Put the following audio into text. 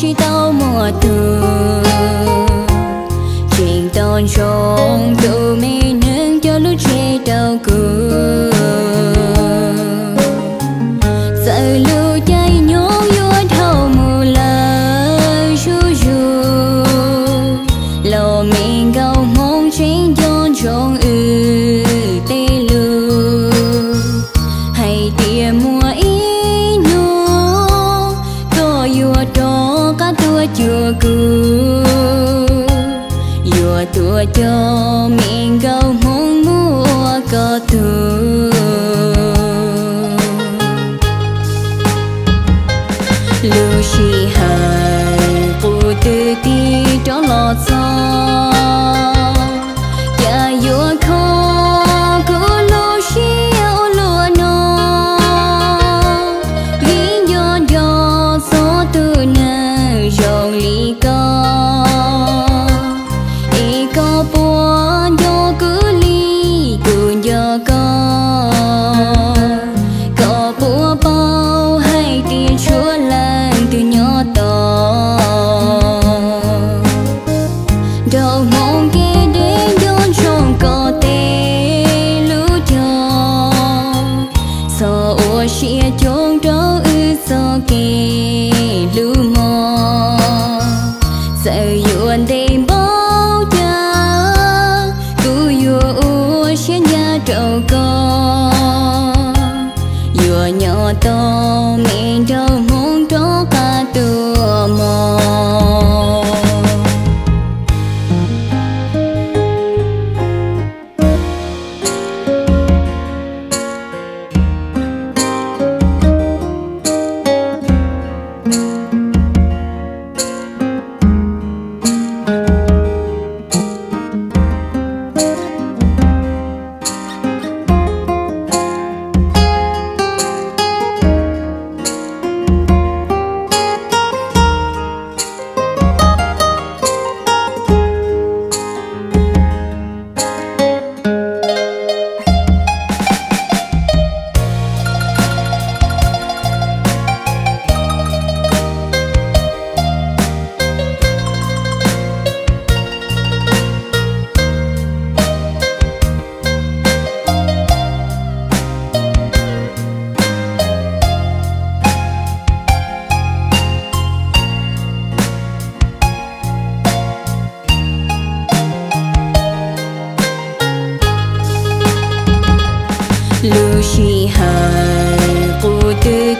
去到陌的 canción. todo mi hai cô tư